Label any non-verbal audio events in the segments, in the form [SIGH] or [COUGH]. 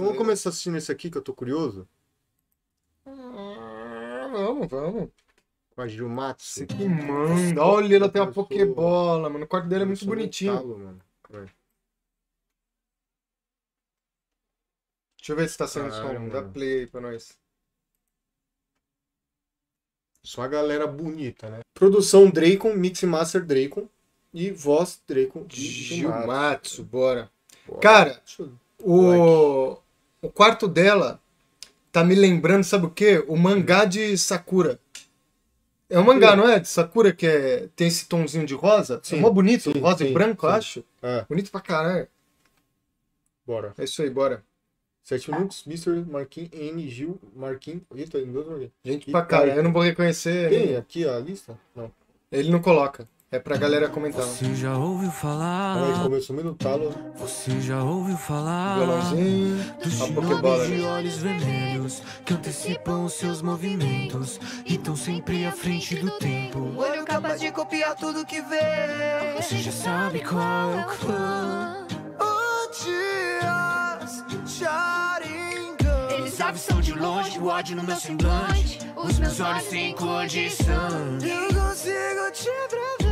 Vamos começar assistindo esse aqui que eu tô curioso. Ah, vamos, vamos. Com a Gilmatsu. Você que manda. Olha, ela tem uma sou- Pokébola, mano. O quarto dele é muito bonitinho. talo, mano. Vai. Deixa eu ver se tá saindo Caralho, som. Dá mano. play pra nós. Só a galera bonita, né? Produção Dracon, Mix Master Dracon e voz Dracon. e Gilmatsu, bora. Bora. Cara, Deixa eu- o, o quarto dela tá me lembrando, sabe o quê? O mangá de Sakura. É um mangá, não é? De Sakura que é, tem esse tomzinho de rosa. Sim, é mó bonito, sim, rosa e sim, branco, eu sim. acho. É, Bonito pra caralho. bora. É isso aí, bora. 7 minutos, Mr. Marquinhos, N. Gil, Marquinhos. Eita, dois Marquinhos. Gente E pra caralho. cara, Eu não vou reconhecer. Tem aqui a lista? Não. Ele não coloca. É pra galera comentar. Você já ouviu Aí falar? começou meio no talo. Você já ouviu falar? Violãozinho. Dos A Pokébola. de olhos vermelhos que antecipam os seus movimentos e estão sempre à frente do tempo. Olho capaz de copiar tudo que vê. Você já sabe qual é o clã. Dias, Sharingan. Eles avistam de longe o ódio no meu semblante. Os meus olhos têm cor de sangue. Eu consigo te prever.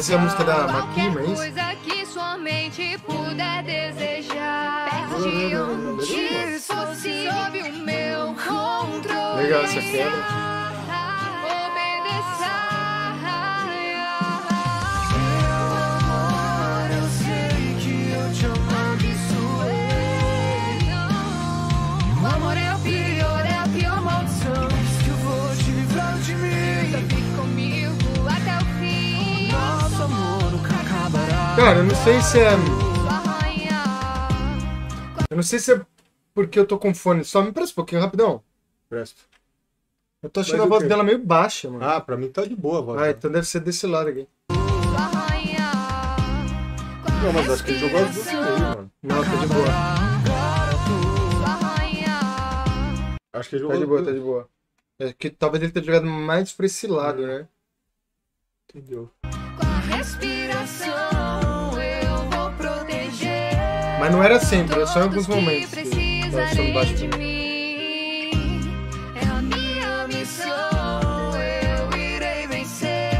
Essa é a música da Makima, é isso? coisa que sua mente puder desejar. Perto de onde fosse sob o meu controle. Legal essa quebra. Eu não sei se é. Eu não sei se é porque eu tô com fone. Só me presta um pouquinho, rapidão. Presto. Eu tô achando Mas a voz dela meio baixa, mano. Ah, pra mim tá de boa, voz. Ah, então deve ser desse lado aqui. Não, mas acho que ele jogou as duas aí, mano. Não, tá de boa. Acho que ele Tá jogou de as boa, tá de boa. É que talvez ele tenha jogado mais pra esse lado, né? Entendeu? Com a respiração. Mas não era sempre, era só em alguns momentos. que. É a minha missão, eu irei vencer.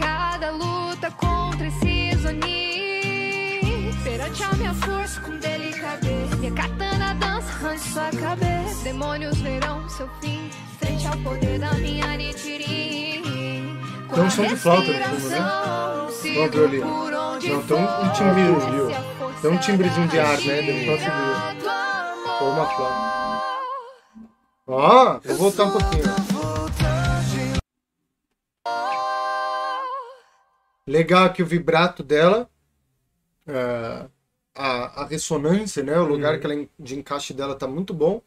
Cada luta contra esses Oni. Perante a minha força com delicadeza. Minha katana dança antes de sua cabeça. Demônios verão seu fim. Frente ao poder da minha Nichirin. Tem um som de flauta no fundo, né? Vamos ver ali. Não, tem um, um timbre, tem um timbrezinho de ar, né? Deve só subir. Ou uma flauta. Ó, vou voltar um pouquinho. Legal aqui o vibrato dela. é, a, a ressonância, né? O lugar que ela, de encaixe dela tá muito bom.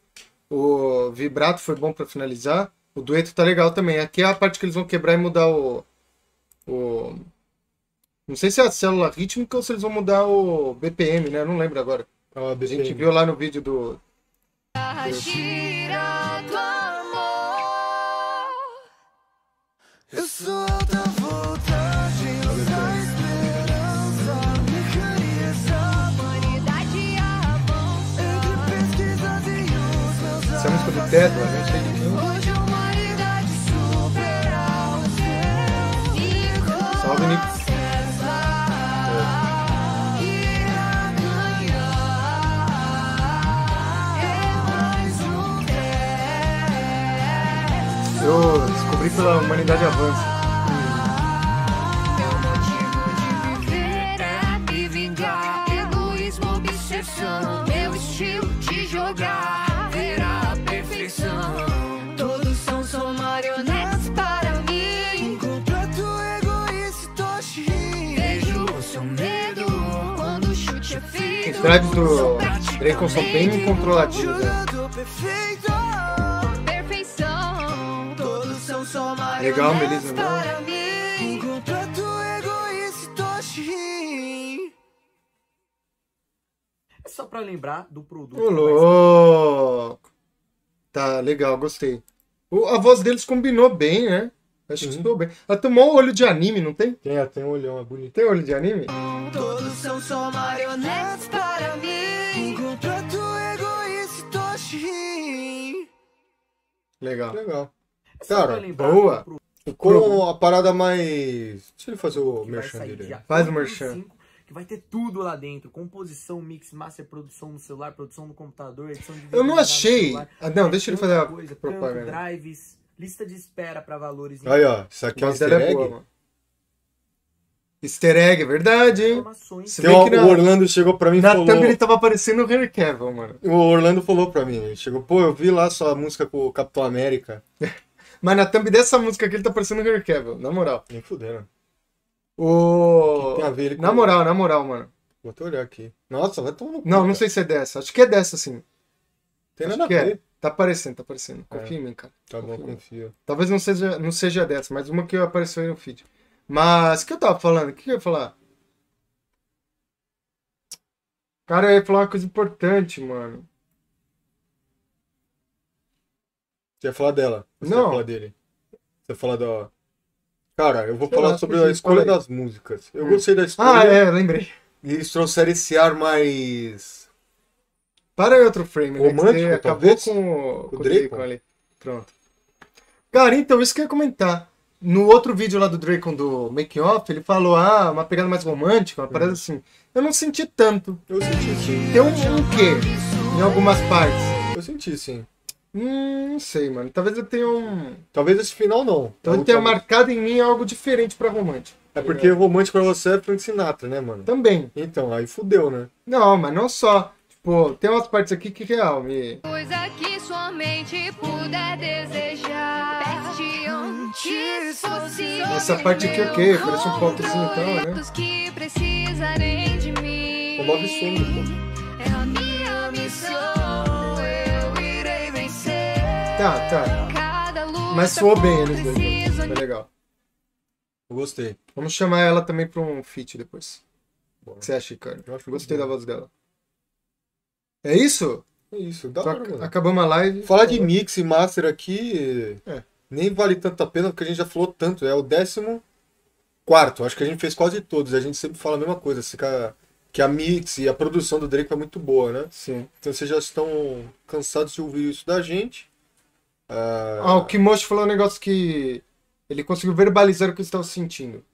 O vibrato foi bom pra finalizar. O dueto tá legal também. Aqui é a parte que eles vão quebrar e mudar o. o não sei se é a célula rítmica ou se eles vão mudar o BPM, né? Não lembro agora. Ah, A gente viu lá no vídeo do. Gira do amor. Eu sou alta voltagem, luz da esperança. Humanidade avança. entre pesquisas e os meus Essa é música do teto, a pela Humanidade Avança. Meu é estilo de jogar verá a perfeição. Todos são só marionetes para mim. Completo egoísta Toshi Vejo o seu medo quando o chute é. Os do são bem controladinhos, né? E Toshi É só pra lembrar do produto. Ô, louco! Tá, legal, gostei. O- a voz deles combinou bem, né? Acho que Uhum. estou bem. Ela tomou o olho de anime, não tem? Tem até um olhão, é bonito. Tem olho de anime? Todos são só marionetes para mim. Um contrato egoísta, Toshi. Legal. Legal. É Cara, boa. do Com a parada mais. Deixa ele fazer o merchan dele. Faz o 8 do merchan. 5, Que vai ter tudo lá dentro. Composição, mix, master, produção no celular, produção no computador, edição de. Eu não achei. Ah, não, deixa ele fazer a coisa, propaganda. canto, drives, lista de espera pra valores Aí, ó. Isso aqui é um Mas easter é egg. boa, mano. Easter egg, é verdade, que na- O Orlando chegou pra mim e Na falou. thumb ele tava aparecendo o Henry Cavill, mano. O Orlando falou pra mim. Ele chegou, pô, eu vi lá sua música com o Capitão América. [LAUGHS] Mas na thumb dessa música aqui ele tá parecendo o Henry Cavill, na moral. Nem fuderam. O... Tem a ver ele com- Na moral, na moral, mano. Vou até olhar aqui. Nossa, vai tomar no cu, Não, não cara. sei se é dessa. Acho que é dessa, sim. Tem Acho nada a que é. ver. Tá aparecendo, tá aparecendo. Confia É. em mim, cara. Tá bom, Confia. confio. Talvez não seja, não seja dessa, mas uma que apareceu aí no feed. Mas o que eu tava falando? O que eu ia falar? Cara, eu ia falar uma coisa importante, mano. Você ia falar dela? ou Você Não. ia falar dele? Você ia falar da. Cara, eu vou Sei falar lá, sobre a escolha fala aí. das músicas. Eu Hum. gostei da escolha. Ah, é, lembrei. E eles trouxeram esse ar mais. Para outro frame, né? Romântico, você acabou com, o- Com com o Dracon? ali. Pronto. Cara, então, isso que eu ia comentar. No outro vídeo lá do Dracon do Making Off, ele falou, ah, uma pegada mais romântica, uma parada assim. Eu não senti tanto. Eu senti sim. Tem um, um quê? Em algumas partes. Eu senti sim. Hum, não sei, mano. Talvez eu tenha um. Talvez esse final não. Talvez Eu tenha tava- marcado em mim algo diferente pra romântico. É porque romântico pra você é Frank Sinatra, né, mano? Também. Então, aí fudeu, né? Não, mas não só. Tipo, tem umas partes aqui que real me. Coisa que somente puder desejar. Pede antes fosse Essa parte aqui, ok, parece um popzinho e tal, né? Que precisarem de mim. O Love Song, pô. Tá, tá. Mas soou bem eles dois. Foi legal. Eu gostei. Vamos chamar ela também pra um feat depois. Bom, O que você acha, cara? eu acho Gostei da voz dela. É isso? É isso, da Então, mano. acabamos a live. Falar de mix e master aqui É. nem vale tanto a pena, porque a gente já falou tanto. É o décimo quarto. Acho que a gente fez quase todos. A gente sempre fala a mesma coisa. assim, que, a, que a mix e a produção do Drake é muito boa, né? Sim. Então vocês já estão cansados de ouvir isso da gente. Ah, Ah, o Kimoshi falou um negócio que ele conseguiu verbalizar o que estava sentindo.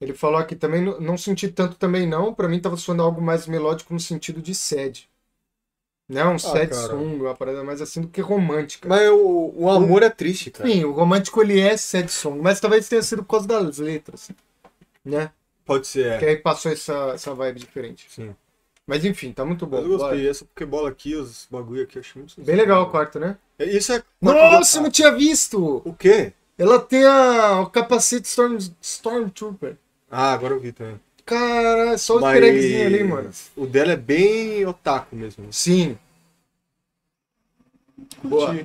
Ele falou aqui também, não- não senti tanto também não, pra mim tava soando algo mais melódico no sentido de sede. Não, um sad cara. song, uma parada mais assim do que romântica. Mas o, o amor é triste, cara. Sim, o romântico ele é sad song, mas talvez tenha sido por causa das letras, né? Pode ser, Que é. aí passou essa, essa vibe diferente. Sim. Mas enfim, tá muito bom. Mas eu gostei. bora. Essa Pokébola aqui, os bagulho aqui, eu achei muito Bem legal o quarto, né? É, Isso é. Nossa, eu não tinha visto! O quê? Ela tem a, o capacete Storm, Stormtrooper. Ah, agora eu vi também. Cara, só o Mas ali, mano. O dela é bem otaku mesmo. Sim. Boa.